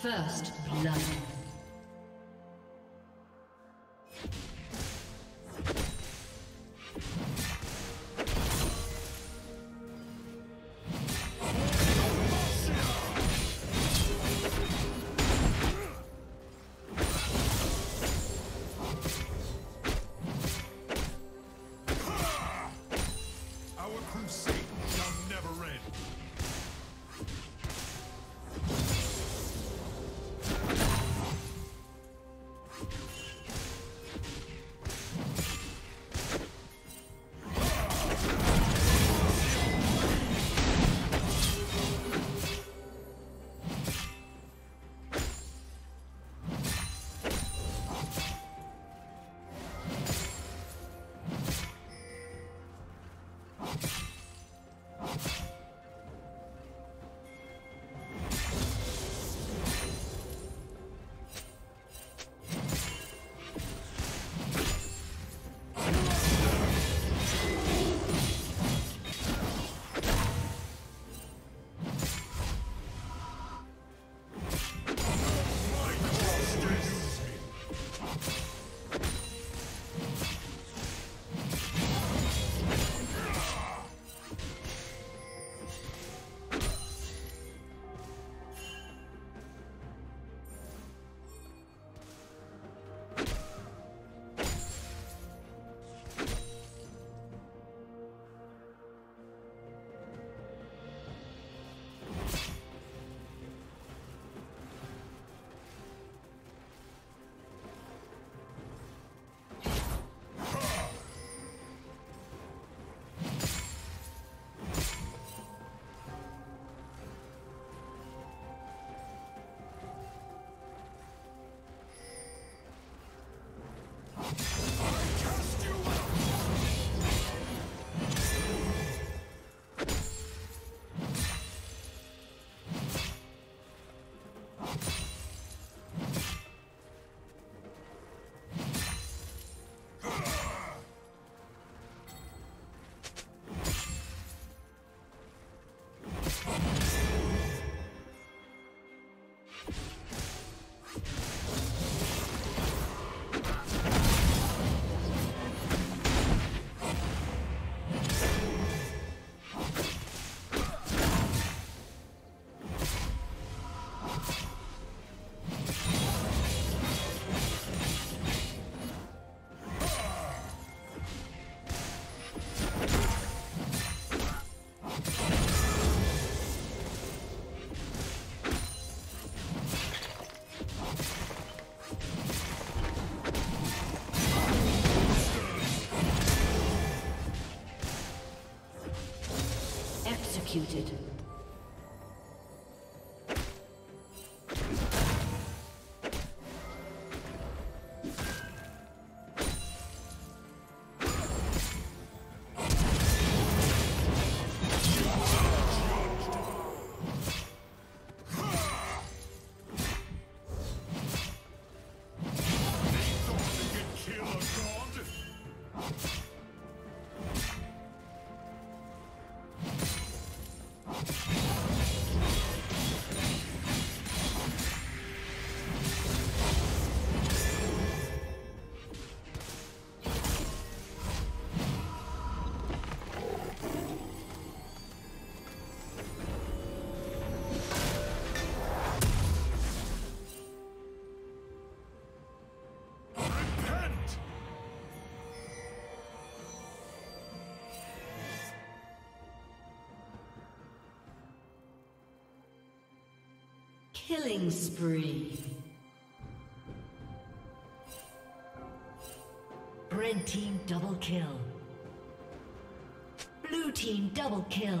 First blood. Executed. Killing spree. Red team double kill. Blue team double kill.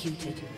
Executed.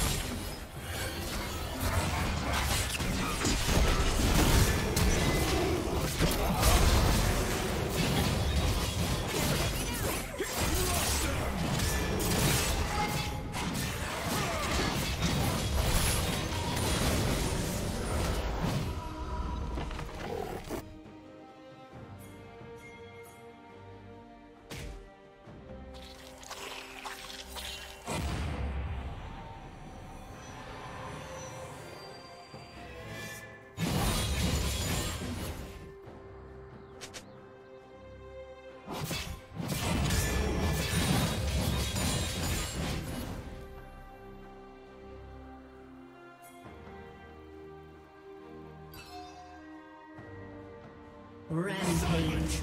Rampage.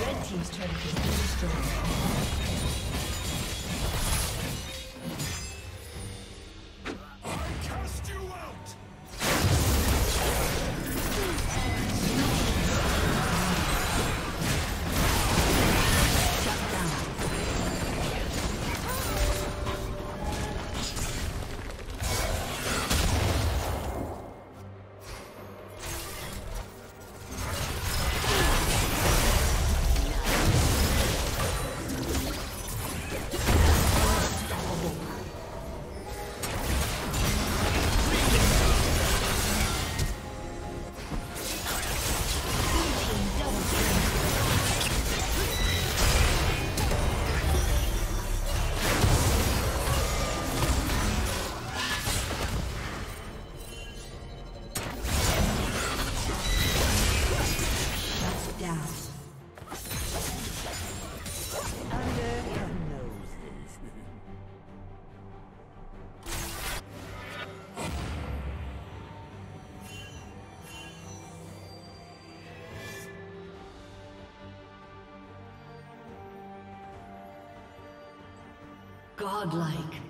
Red Team's turret been destroyed. Godlike.